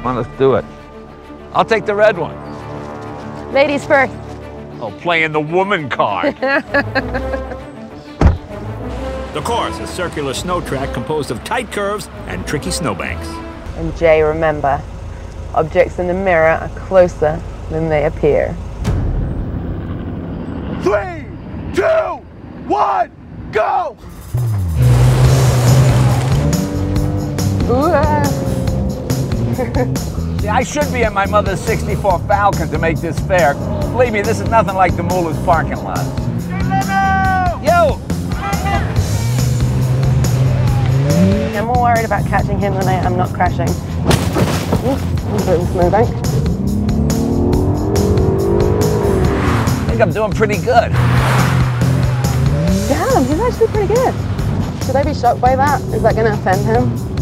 Come on, let's do it. I'll take the red one. Ladies first. Oh, playing the woman card. The course, is a circular snow track composed of tight curves and tricky snowbanks. And Jay, remember, objects in the mirror are closer than they appear. Three, two, one, go! I should be in my mother's 64 Falcon to make this fair. Believe me, this is nothing like the Moolah's parking lot. Yo! I'm more worried about catching him than I am not crashing. Ooh, a bit of a snowbank. I think I'm doing pretty good. Damn, he's actually pretty good. Should I be shocked by that? Is that going to offend him?